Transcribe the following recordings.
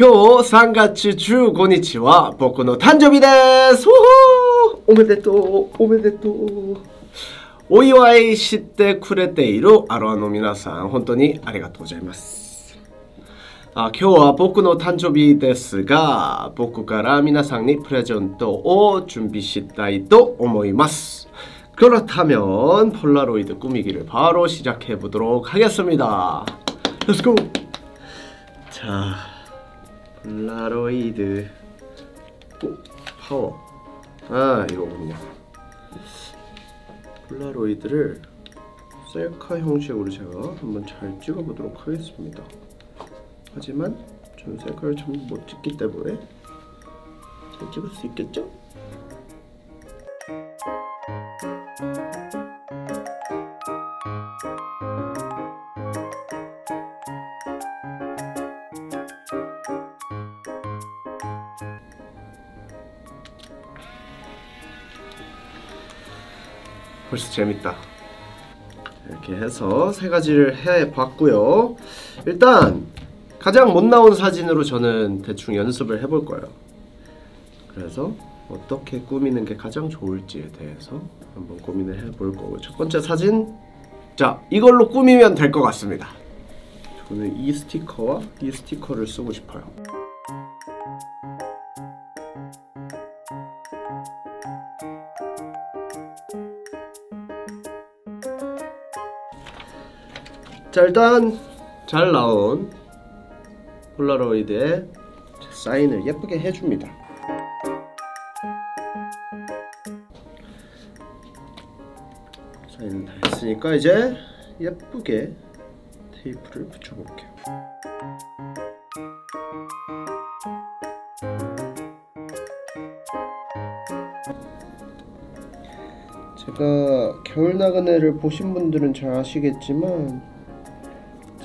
今日3月15日は僕の誕生日ですおめでとうおめでとうお祝いしてくれているアロアの皆さん本当にありがとうございますあ今日は僕の誕生日ですが僕から皆さんにプレゼントを準備したいと思います 그렇다면 폴라로이드 꾸미기를 바로 시작해 보도록 하겠습니다. Let's go. 자, 폴 폴라로이드 오, 파워. 아, 이거군요. 폴라로이드를 셀카 형식으로 제가 한번 잘 찍어보도록 하겠습니다. 하지만 저는 셀카를 참 못 찍기 때문에 잘 찍을 수 있겠죠? 벌써 재밌다. 이렇게 해서 세 가지를 해 봤고요. 일단 가장 못 나온 사진으로 저는 대충 연습을 해볼 거예요. 그래서 어떻게 꾸미는 게 가장 좋을지에 대해서 한번 고민을 해볼 거고 첫 번째 사진 자 이걸로 꾸미면 될 것 같습니다. 저는 이 스티커와 이 스티커를 쓰고 싶어요. 자 일단 잘 나온 폴라로이드에 사인을 예쁘게 해줍니다. 사인을 다 했으니까 이제 예쁘게 테이프를 붙여볼게요. 제가 겨울 나그네를 보신 분들은 잘 아시겠지만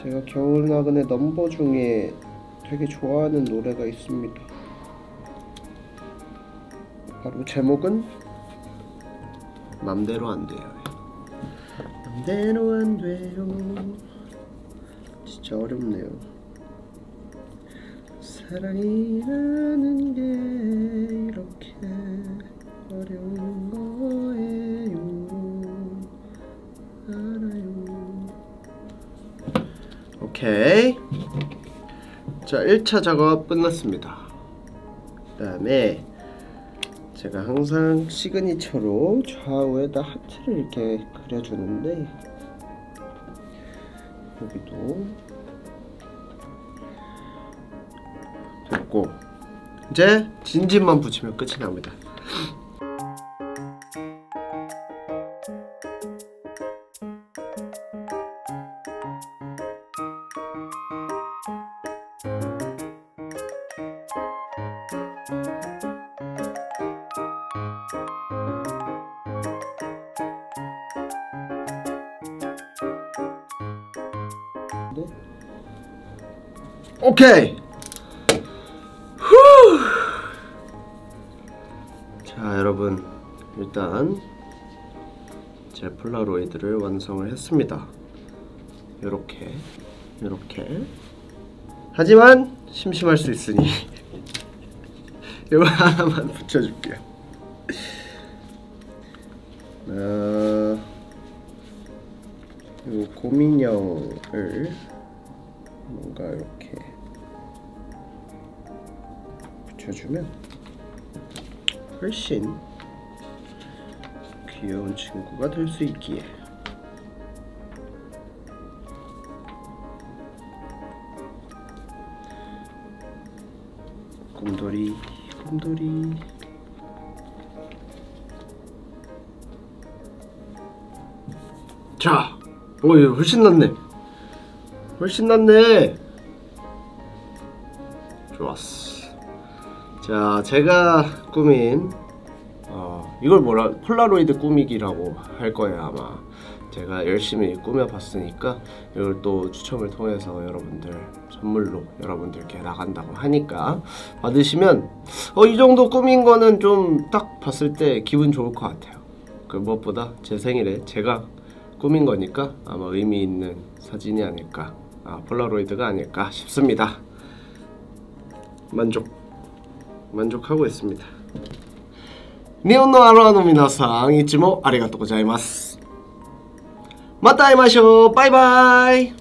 제가 겨울 나그네 넘버 중에 되게 좋아하는 노래가 있습니다. 바로 제목은 맘대로 안 돼요. 맘대로 안 돼요. 진짜 어렵네요. 사랑이라는 게 이렇게 어려운 거 오케이. 자, 1차 작업 끝났습니다. 그 다음에 제가 항상 시그니처로 좌우에다 하트를 이렇게 그려주는데 여기도 됐고 이제 진진만 붙이면 끝이 납니다. 오케이. 후. 자, 여러분 일단 제 폴라로이드를 완성을 했습니다. 이렇게 이렇게. 하지만 심심할 수 있으니 이거 하나만 붙여줄게요. 어, 이 고민형을 뭔가 이렇게 붙여주면 훨씬 귀여운 친구가 될 수 있기에 곰돌이 곰돌이 자, 오, 훨씬 낫네. 훨씬 낫네. 좋았어. 자, 제가 꾸민 어, 이걸 뭐라 폴라로이드 꾸미기라고 할 거예요 아마. 제가 열심히 꾸며봤으니까 이걸 또 추첨을 통해서 여러분들 선물로 여러분들께 나간다고 하니까 받으시면 어, 이 정도 꾸민 거는 좀 딱 봤을 때 기분 좋을 것 같아요. 그 무엇보다 제 생일에 제가 꾸민 거니까 아마 의미 있는 사진이 아닐까 아, 폴라로이드가 아닐까 싶습니다. 만족 만족하고 있습니다. 니온노 아로하노 미나상 이치모 아리가또 고자이마스. また会いましょうバイバイ